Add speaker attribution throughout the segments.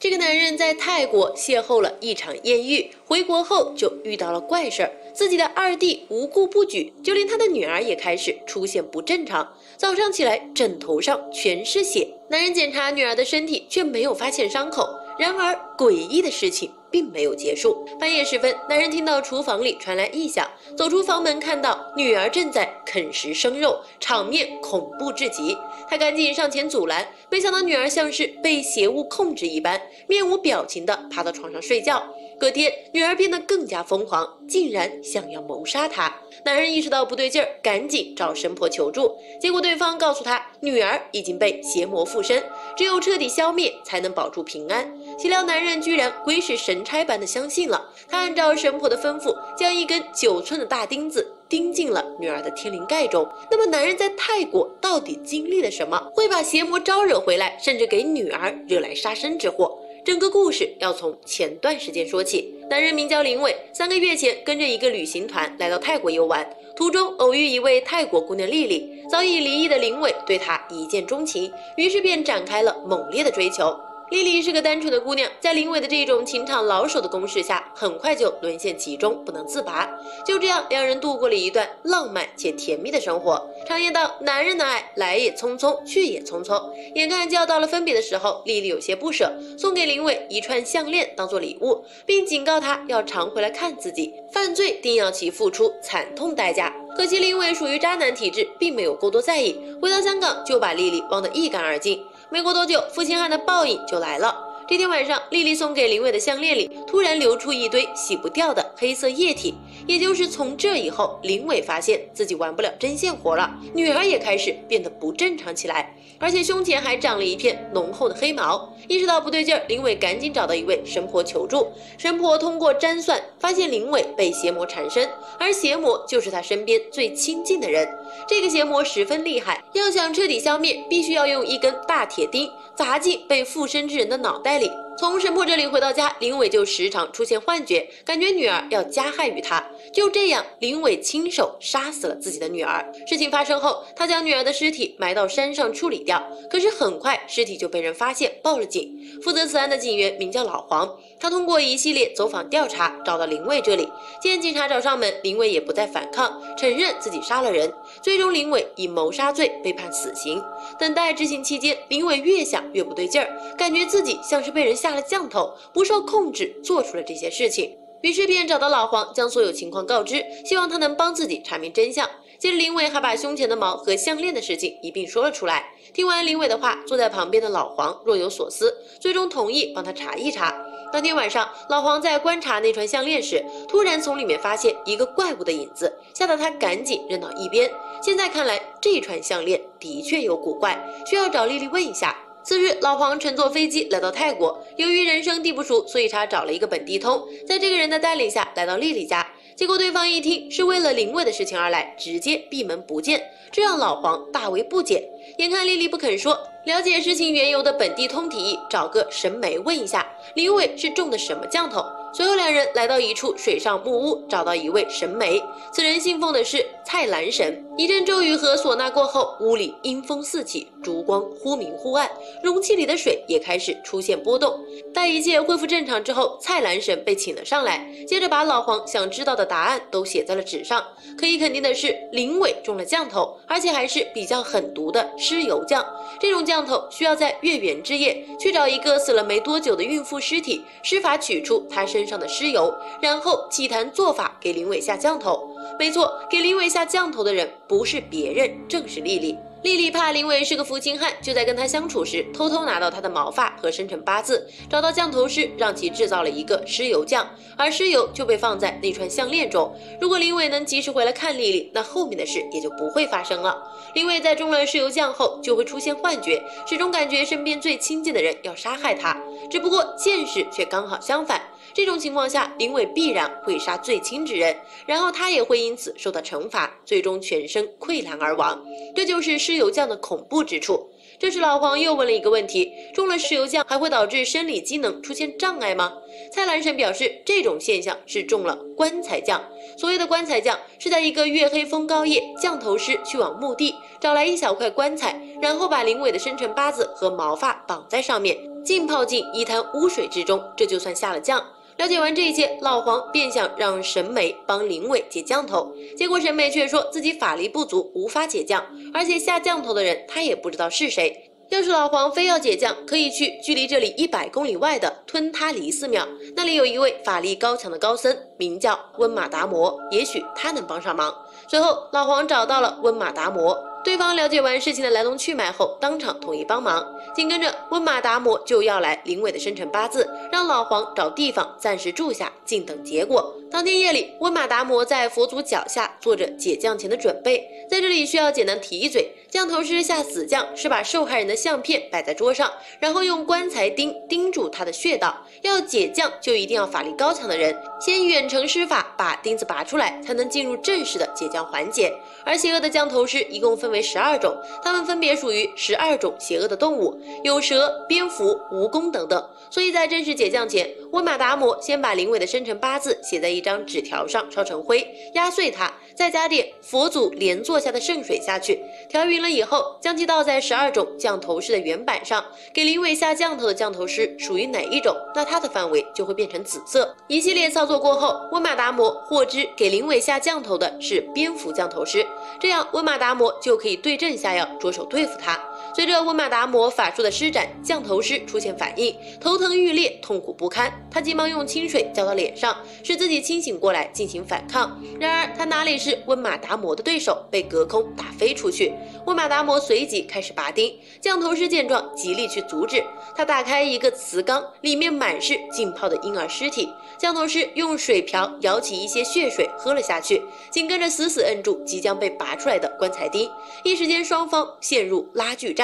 Speaker 1: 这个男人在泰国邂逅了一场艳遇，回国后就遇到了怪事儿。自己的二弟无故不举，就连他的女儿也开始出现不正常。早上起来，枕头上全是血。男人检查女儿的身体，却没有发现伤口。然而，诡异的事情并没有结束。半夜时分，男人听到厨房里传来异响，走出房门，看到女儿正在啃食生肉，场面恐怖至极。他赶紧上前阻拦，没想到女儿像是被邪物控制一般，面无表情地趴到床上睡觉。隔天，女儿变得更加疯狂，竟然想要谋杀他。男人意识到不对劲儿，赶紧找神婆求助。结果对方告诉他，女儿已经被邪魔附身，只有彻底消灭才能保住平安。岂料男人居然鬼使神差般的相信了。他按照神婆的吩咐，将一根九寸的大钉子钉进了女儿的天灵盖中。那么，男人在泰国到底经历了什么，会把邪魔招惹回来，甚至给女儿惹来杀身之祸？整个故事要从前段时间说起。男人名叫林伟，三个月前跟着一个旅行团来到泰国游玩，途中偶遇一位泰国姑娘丽丽。早已离异的林伟对她一见钟情，于是便展开了猛烈的追求。丽丽是个单纯的姑娘，在林伟的这种情场老手的攻势下，很快就沦陷其中，不能自拔。就这样，两人度过了一段浪漫且甜蜜的生活。常言道，男人的爱来也匆匆，去也匆匆。眼看就要到了分别的时候，丽丽有些不舍，送给林伟一串项链当做礼物，并警告他要常回来看自己，犯罪定要其付出惨痛代价。可惜林伟属于渣男体质，并没有过多在意，回到香港就把丽丽忘得一干二净。没过多久，负心汉的报应就来了。这天晚上，丽丽送给林伟的项链里突然流出一堆洗不掉的黑色液体。也就是从这以后，林伟发现自己玩不了针线活了，女儿也开始变得不正常起来，而且胸前还长了一片浓厚的黑毛。意识到不对劲儿，林伟赶紧找到一位神婆求助。神婆通过占算发现林伟被邪魔缠身，而邪魔就是他身边最亲近的人。这个邪魔十分厉害，要想彻底消灭，必须要用一根大铁钉砸进被附身之人的脑袋里。从神婆这里回到家，林伟就时常出现幻觉，感觉女儿要加害于他。就这样，林伟亲手杀死了自己的女儿。事情发生后，他将女儿的尸体埋到山上处理掉。可是很快，尸体就被人发现，报了警。负责此案的警员名叫老黄，他通过一系列走访调查，找到林伟这里。见警察找上门，林伟也不再反抗，承认自己杀了人。最终，林伟以谋杀罪被判死刑。等待执行期间，林伟越想越不对劲儿，感觉自己像是被人下。下了降头，不受控制做出了这些事情，于是便找到老黄，将所有情况告知，希望他能帮自己查明真相。接着林伟还把胸前的毛和项链的事情一并说了出来。听完林伟的话，坐在旁边的老黄若有所思，最终同意帮他查一查。当天晚上，老黄在观察那串项链时，突然从里面发现一个怪物的影子，吓得他赶紧扔到一边。现在看来，这串项链的确有古怪，需要找丽丽问一下。次日，老黄乘坐飞机来到泰国。由于人生地不熟，所以他找了一个本地通，在这个人的带领下来到丽丽家。结果对方一听是为了林伟的事情而来，直接闭门不见，这让老黄大为不解。眼看丽丽不肯说，了解事情缘由的本地通提议找个神媒问一下，林伟是中的什么降头。随后两人来到一处水上木屋，找到一位神媒，此人信奉的是蔡澜神。一阵咒语和唢呐过后，屋里阴风四起，烛光忽明忽暗，容器里的水也开始出现波动。待一切恢复正常之后，蔡澜神被请了上来，接着把老黄想知道的答案都写在了纸上。可以肯定的是，林伟中了降头，而且还是比较狠毒的尸油降。这种降头需要在月圆之夜去找一个死了没多久的孕妇尸体，施法取出她身。上的尸油，然后祭坛做法给林伟下降头。没错，给林伟下降头的人不是别人，正是丽丽。丽丽怕林伟是个负心汉，就在跟他相处时，偷偷拿到他的毛发和生辰八字，找到降头师，让其制造了一个尸油降，而尸油就被放在那串项链中。如果林伟能及时回来看丽丽，那后面的事也就不会发生了。林伟在中了尸油降后，就会出现幻觉，始终感觉身边最亲近的人要杀害他，只不过现实却刚好相反。这种情况下，林伟必然会杀最亲之人，然后他也会因此受到惩罚，最终全身溃烂而亡。这就是尸油匠的恐怖之处。这时老黄又问了一个问题：中了尸油酱还会导致生理机能出现障碍吗？蔡澜神表示，这种现象是中了棺材匠。所谓的棺材匠，是在一个月黑风高夜，降头师去往墓地，找来一小块棺材，然后把林伟的生辰八字和毛发绑在上面，浸泡进一滩污水之中，这就算下了降。了解完这一切，老黄便想让沈美帮林伟解降头，结果沈美却说自己法力不足，无法解降，而且下降头的人他也不知道是谁。要是老黄非要解降，可以去距离这里一百公里外的吞他离寺庙，那里有一位法力高强的高僧，名叫温马达摩，也许他能帮上忙。随后，老黄找到了温马达摩。对方了解完事情的来龙去脉后，当场同意帮忙。紧跟着，温马达摩就要来林伟的生辰八字，让老黄找地方暂时住下，静等结果。当天夜里，温马达摩在佛祖脚下做着解降前的准备。在这里需要简单提一嘴，降头师下死降是把受害人的相片摆在桌上，然后用棺材钉钉住他的穴道。要解降，就一定要法力高强的人，先远程施法把钉子拔出来，才能进入正式的解降环节。而邪恶的降头师一共分为十二种，他们分别属于十二种邪恶的动物，有蛇、蝙蝠、蜈蚣等等。所以在正式解降前，温马达摩先把灵伟的生辰八字写在一张纸条上，烧成灰，压碎它，再加点佛祖莲座下的圣水下去，调匀了以后，将其倒在十二种降头师的原版上，给灵伟下降头的降头师属于哪一种，那它的范围就会变成紫色。一系列操作过后，温马达摩获知给灵伟下降头的是蝙蝠降头师。这样，温马达摩就可以对症下药，着手对付他。随着温马达摩法术的施展，降头师出现反应，头疼欲裂，痛苦不堪。他急忙用清水浇到脸上，使自己清醒过来进行反抗。然而他哪里是温马达摩的对手，被隔空打飞出去。温马达摩随即开始拔钉，降头师见状极力去阻止。他打开一个瓷缸，里面满是浸泡的婴儿尸体。降头师用水瓢舀起一些血水喝了下去，紧跟着死死摁住即将被拔出来的棺材钉。一时间双方陷入拉锯战。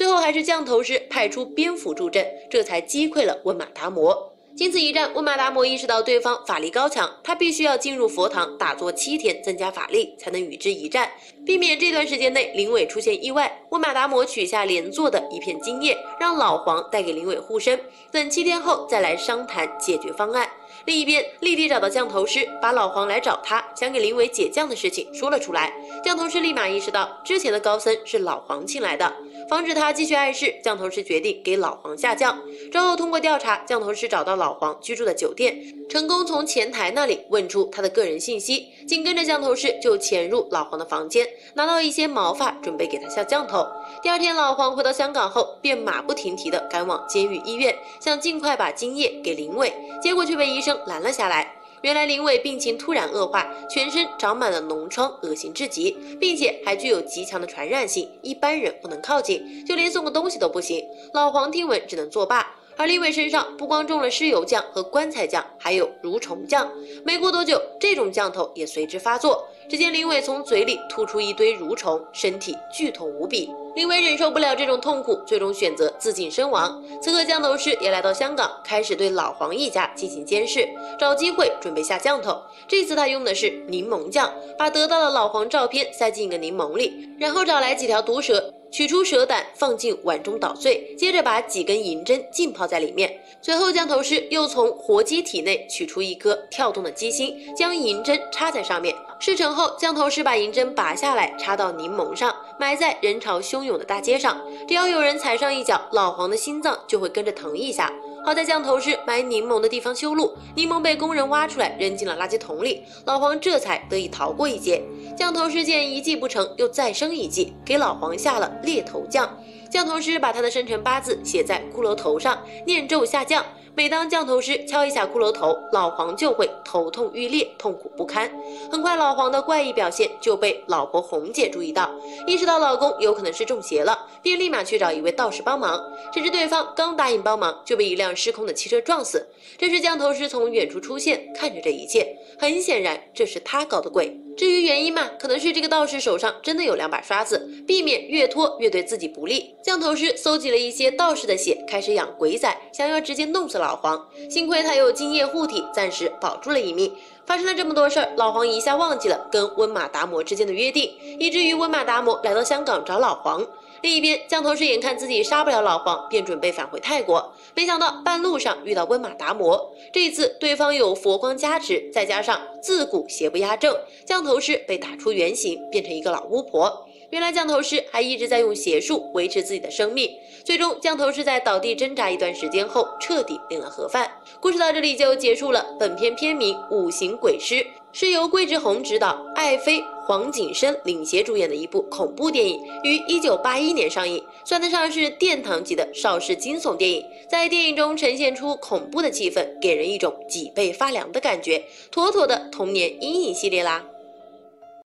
Speaker 1: 最后还是降头师派出蝙蝠助阵，这才击溃了温马达摩。经此一战，温马达摩意识到对方法力高强，他必须要进入佛堂打坐七天，增加法力，才能与之一战，避免这段时间内灵伟出现意外。温马达摩取下莲座的一片金叶，让老黄带给灵伟护身，等七天后再来商谈解决方案。另一边，立地找到降头师，把老黄来找他，想给林伟解降的事情说了出来。降头师立马意识到，之前的高僧是老黄请来的，防止他继续碍事。降头师决定给老黄下降。之后通过调查，降头师找到老黄居住的酒店，成功从前台那里问出他的个人信息。紧跟着，降头师就潜入老黄的房间，拿到一些毛发，准备给他下降头。第二天，老黄回到香港后，便马不停蹄地赶往监狱医院，想尽快把精液给林伟，结果却被医生。拦了下来。原来林伟病情突然恶化，全身长满了脓疮，恶心至极，并且还具有极强的传染性，一般人不能靠近，就连送个东西都不行。老黄听闻只能作罢。而林伟身上不光中了尸油酱和棺材酱，还有蠕虫酱。没过多久，这种降头也随之发作。只见林伟从嘴里吐出一堆蠕虫，身体剧痛无比。林伟忍受不了这种痛苦，最终选择自尽身亡。此刻降头师也来到香港，开始对老黄一家进行监视，找机会准备下降头。这次他用的是柠檬酱，把得到的老黄照片塞进一个柠檬里，然后找来几条毒蛇。取出蛇胆，放进碗中捣碎，接着把几根银针浸泡在里面。随后，降头师又从活鸡体内取出一颗跳动的鸡心，将银针插在上面。事成后，降头师把银针拔下来，插到柠檬上，埋在人潮汹涌的大街上。只要有人踩上一脚，老黄的心脏就会跟着疼一下。好在降头师埋柠檬的地方修路，柠檬被工人挖出来扔进了垃圾桶里，老黄这才得以逃过一劫。降头师见一计不成，又再生一计，给老黄下了裂头降。降头师把他的生辰八字写在骷髅头上，念咒下降。每当降头师敲一下骷髅头，老黄就会头痛欲裂，痛苦不堪。很快，老黄的怪异表现就被老婆红姐注意到，意识到老公有可能是中邪了，便立马去找一位道士帮忙。谁知对方刚答应帮忙，就被一辆失控的汽车撞死。这时，降头师从远处出现，看着这一切，很显然这是他搞的鬼。至于原因嘛，可能是这个道士手上真的有两把刷子，避免越拖越对自己不利。降头师搜集了一些道士的血，开始养鬼仔，想要直接弄死老黄。幸亏他有金液护体，暂时保住了一命。发生了这么多事儿，老黄一下忘记了跟温马达摩之间的约定，以至于温马达摩来到香港找老黄。另一边，降头师眼看自己杀不了老黄，便准备返回泰国，没想到半路上遇到温马达摩。这一次，对方有佛光加持，再加上自古邪不压正，降头师被打出原形，变成一个老巫婆。原来降头师还一直在用邪术维持自己的生命。最终，降头师在倒地挣扎一段时间后，彻底领了盒饭。故事到这里就结束了。本片片名《五行鬼师》是由桂志红执导，爱妃、黄景生领衔主演的一部恐怖电影，于一九八一年上映，算得上是殿堂级的邵氏惊悚电影。在电影中呈现出恐怖的气氛，给人一种脊背发凉的感觉，妥妥的童年阴影系列啦。